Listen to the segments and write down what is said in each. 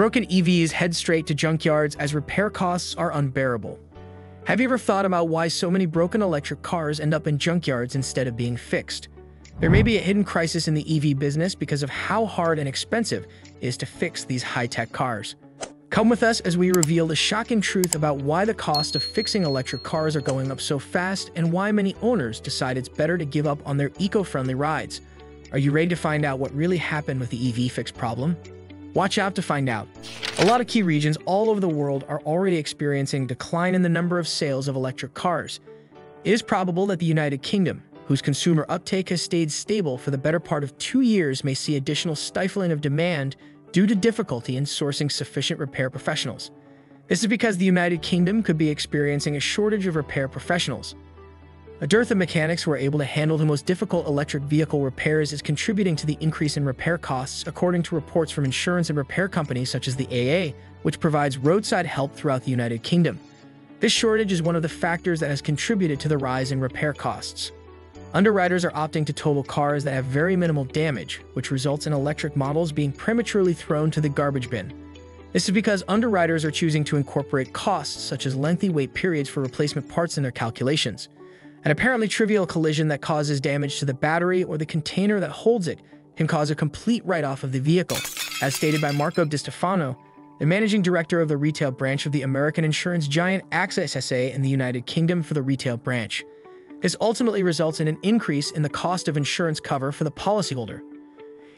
Broken EVs head straight to junkyards as repair costs are unbearable. Have you ever thought about why so many broken electric cars end up in junkyards instead of being fixed? There may be a hidden crisis in the EV business because of how hard and expensive it is to fix these high-tech cars. Come with us as we reveal the shocking truth about why the cost of fixing electric cars are going up so fast and why many owners decide it's better to give up on their eco-friendly rides. Are you ready to find out what really happened with the EV fix problem? Watch out to find out. A lot of key regions all over the world are already experiencing decline in the number of sales of electric cars. It is probable that the United Kingdom, whose consumer uptake has stayed stable for the better part of two years, may see additional stifling of demand due to difficulty in sourcing sufficient repair professionals. This is because the United Kingdom could be experiencing a shortage of repair professionals. A dearth of mechanics who are able to handle the most difficult electric vehicle repairs is contributing to the increase in repair costs, according to reports from insurance and repair companies such as the AA, which provides roadside help throughout the United Kingdom. This shortage is one of the factors that has contributed to the rise in repair costs. Underwriters are opting to total cars that have very minimal damage, which results in electric models being prematurely thrown to the garbage bin. This is because underwriters are choosing to incorporate costs such as lengthy wait periods for replacement parts in their calculations. An apparently trivial collision that causes damage to the battery or the container that holds it can cause a complete write-off of the vehicle, as stated by Marco DiStefano, the managing director of the retail branch of the American insurance giant AXA SA in the United Kingdom for the retail branch. This ultimately results in an increase in the cost of insurance cover for the policyholder.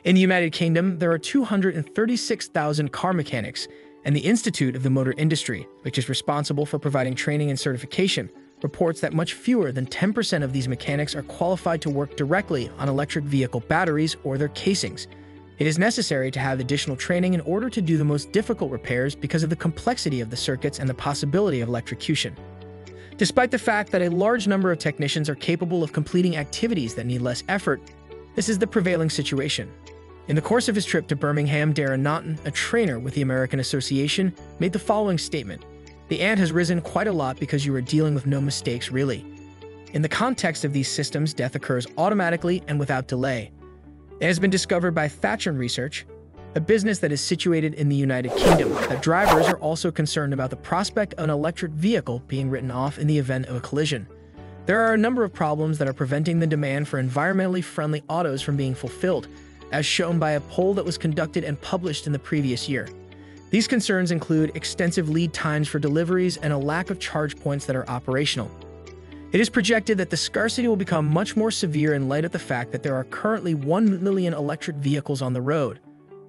In the United Kingdom, there are 236,000 car mechanics, and the Institute of the Motor Industry, which is responsible for providing training and certification, reports that much fewer than 10% of these mechanics are qualified to work directly on electric vehicle batteries or their casings. It is necessary to have additional training in order to do the most difficult repairs because of the complexity of the circuits and the possibility of electrocution. Despite the fact that a large number of technicians are capable of completing activities that need less effort, this is the prevailing situation. In the course of his trip to Birmingham, Darren Naughton, a trainer with the American Association, made the following statement The ant has risen quite a lot because you are dealing with no mistakes, really. In the context of these systems, death occurs automatically and without delay. It has been discovered by Thatcham Research a business that is situated in the United Kingdom, that drivers are also concerned about the prospect of an electric vehicle being written off in the event of a collision. There are a number of problems that are preventing the demand for environmentally friendly autos from being fulfilled, as shown by a poll that was conducted and published in the previous year. These concerns include extensive lead times for deliveries and a lack of charge points that are operational. It is projected that the scarcity will become much more severe in light of the fact that there are currently 1 million electric vehicles on the road.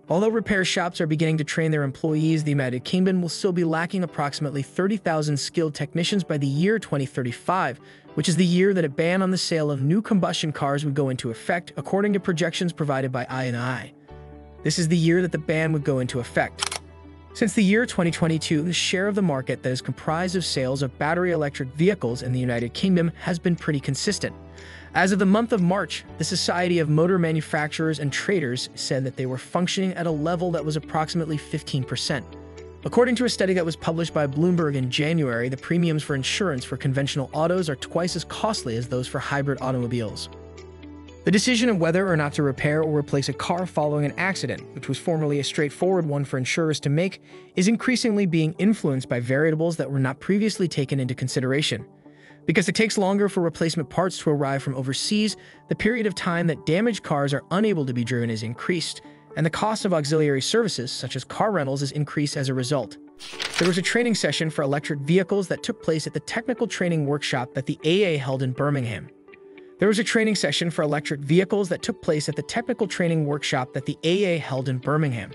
Although repair shops are beginning to train their employees, the United Kingdom will still be lacking approximately 30,000 skilled technicians by the year 2035, which is the year that a ban on the sale of new combustion cars would go into effect, according to projections provided by IMI. This is the year that the ban would go into effect. Since the year 2022, the share of the market that is comprised of sales of battery electric vehicles in the United Kingdom has been pretty consistent. As of the month of March, the Society of Motor Manufacturers and Traders said that they were functioning at a level that was approximately 15%. According to a study that was published by Bloomberg in January, the premiums for insurance for conventional autos are twice as costly as those for hybrid automobiles. The decision of whether or not to repair or replace a car following an accident, which was formerly a straightforward one for insurers to make, is increasingly being influenced by variables that were not previously taken into consideration. Because it takes longer for replacement parts to arrive from overseas, the period of time that damaged cars are unable to be driven is increased, and the cost of auxiliary services, such as car rentals, is increased as a result. There was a training session for electric vehicles that took place at the technical training workshop that the AA held in Birmingham. There was a training session for electric vehicles that took place at the technical training workshop that the AA held in Birmingham.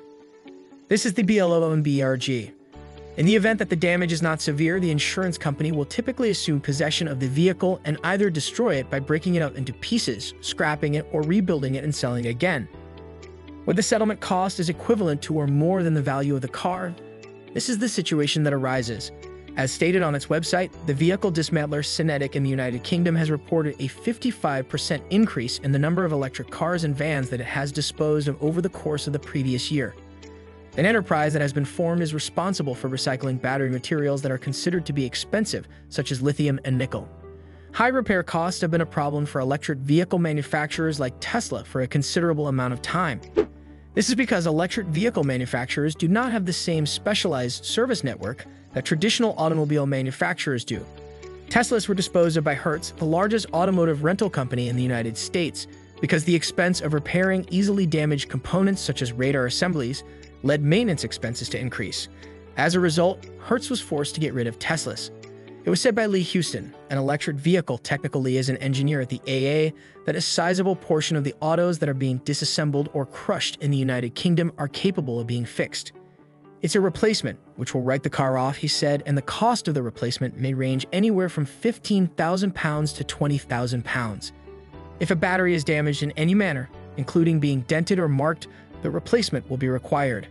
This is the BLO and BRG. In the event that the damage is not severe, the insurance company will typically assume possession of the vehicle and either destroy it by breaking it up into pieces, scrapping it, or rebuilding it and selling it again. Where the settlement cost is equivalent to or more than the value of the car, this is the situation that arises. As stated on its website, the vehicle dismantler Synetiq in the United Kingdom has reported a 55% increase in the number of electric cars and vans that it has disposed of over the course of the previous year. An enterprise that has been formed is responsible for recycling battery materials that are considered to be expensive, such as lithium and nickel. High repair costs have been a problem for electric vehicle manufacturers like Tesla for a considerable amount of time. This is because electric vehicle manufacturers do not have the same specialized service network that traditional automobile manufacturers do. Teslas were disposed of by Hertz, the largest automotive rental company in the United States, because the expense of repairing easily damaged components such as radar assemblies led maintenance expenses to increase. As a result, Hertz was forced to get rid of Teslas. It was said by Lee Houston, an electric vehicle technical an engineer at the AA, that a sizable portion of the autos that are being disassembled or crushed in the United Kingdom are capable of being fixed. It's a replacement, which will write the car off, he said, and the cost of the replacement may range anywhere from £15,000 to £20,000. If a battery is damaged in any manner, including being dented or marked, the replacement will be required.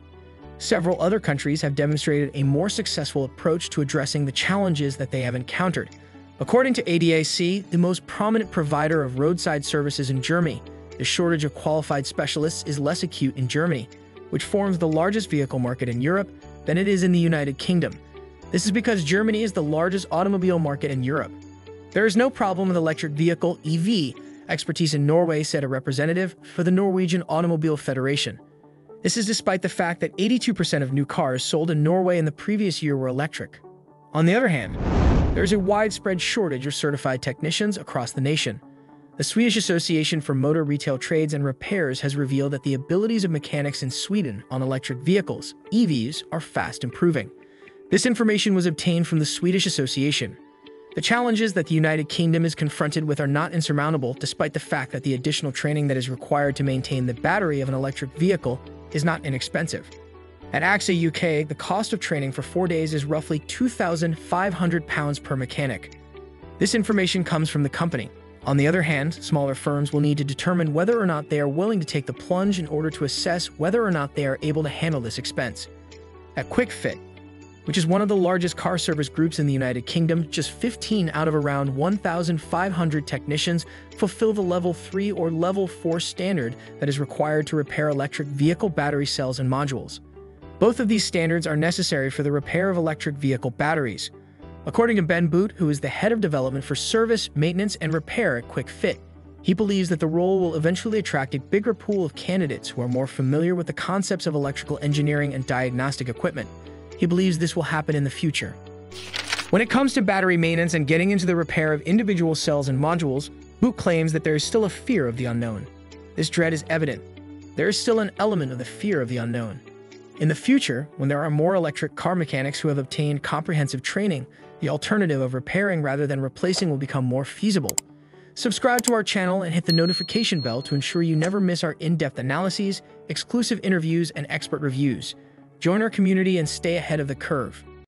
Several other countries have demonstrated a more successful approach to addressing the challenges that they have encountered. According to ADAC, the most prominent provider of roadside services in Germany, the shortage of qualified specialists is less acute in Germany, which forms the largest vehicle market in Europe, than it is in the United Kingdom. This is because Germany is the largest automobile market in Europe. There is no problem with electric vehicle EV expertise in Norway, said a representative for the Norwegian Automobile Federation. This is despite the fact that 82% of new cars sold in Norway in the previous year were electric. On the other hand, there is a widespread shortage of certified technicians across the nation. The Swedish Association for Motor Retail Trades and Repairs has revealed that the abilities of mechanics in Sweden on electric vehicles, EVs, are fast improving. This information was obtained from the Swedish Association. The challenges that the United Kingdom is confronted with are not insurmountable, despite the fact that the additional training that is required to maintain the battery of an electric vehicle is not inexpensive. At AXA UK, the cost of training for four days is roughly £2,500 per mechanic. This information comes from the company, on the other hand, smaller firms will need to determine whether or not they are willing to take the plunge in order to assess whether or not they are able to handle this expense. At Kwik Fit, which is one of the largest car service groups in the United Kingdom, just 15 out of around 1,500 technicians fulfill the level 3 or level 4 standard that is required to repair electric vehicle battery cells and modules. Both of these standards are necessary for the repair of electric vehicle batteries, According to Ben Boot, who is the head of development for service, maintenance, and repair at Kwik Fit, he believes that the role will eventually attract a bigger pool of candidates who are more familiar with the concepts of electrical engineering and diagnostic equipment. He believes this will happen in the future. When it comes to battery maintenance and getting into the repair of individual cells and modules, Boot claims that there is still a fear of the unknown. This dread is evident. There is still an element of the fear of the unknown. In the future, when there are more electric car mechanics who have obtained comprehensive training, the alternative of repairing rather than replacing will become more feasible. Subscribe to our channel and hit the notification bell to ensure you never miss our in-depth analyses, exclusive interviews, and expert reviews. Join our community and stay ahead of the curve.